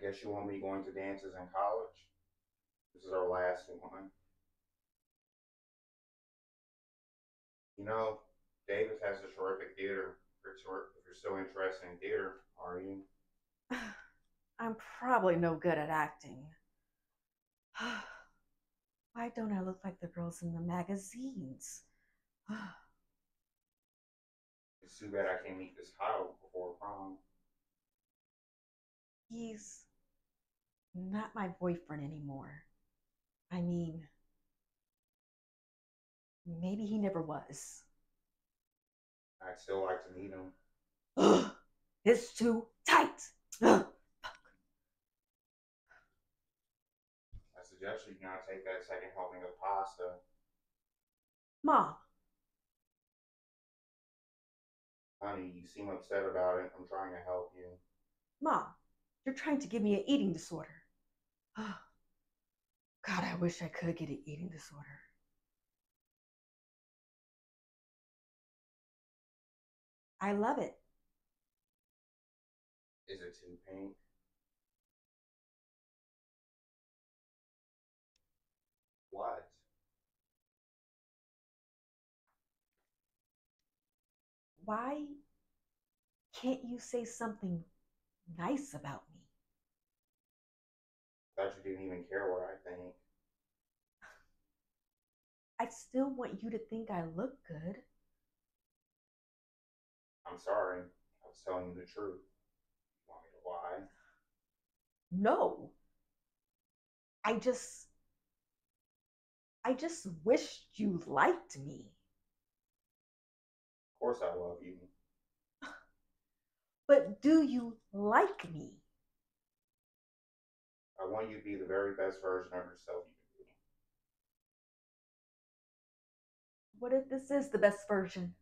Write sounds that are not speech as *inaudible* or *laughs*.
I guess you want me going to dances in college? This is our last one. You know, Davis has a terrific theater. If you're, if you're still interested in theater, are you? *sighs* I'm probably no good at acting. *sighs* Why don't I look like the girls in the magazines? *sighs* It's too bad I can't meet this Kyle before prom. He's not my boyfriend anymore. I mean, maybe he never was. I'd still like to meet him. Ugh, it's too tight. Ugh. I suggest you not take that second helping of pasta. Mom, Honey, you seem upset about it. I'm trying to help you. Mom, you're trying to give me an eating disorder. *sighs* God, I wish I could get an eating disorder. I love it. Is it too pink? What? Why can't you say something nice about me? Thought you didn't even care what I think. I still want you to think I look good. I'm sorry. I was telling you the truth. You want me to lie? No. I just. I just wished you liked me. Of course I love you. *laughs* But do you like me? Want you to be the very best version of yourself you can be. What if this is the best version?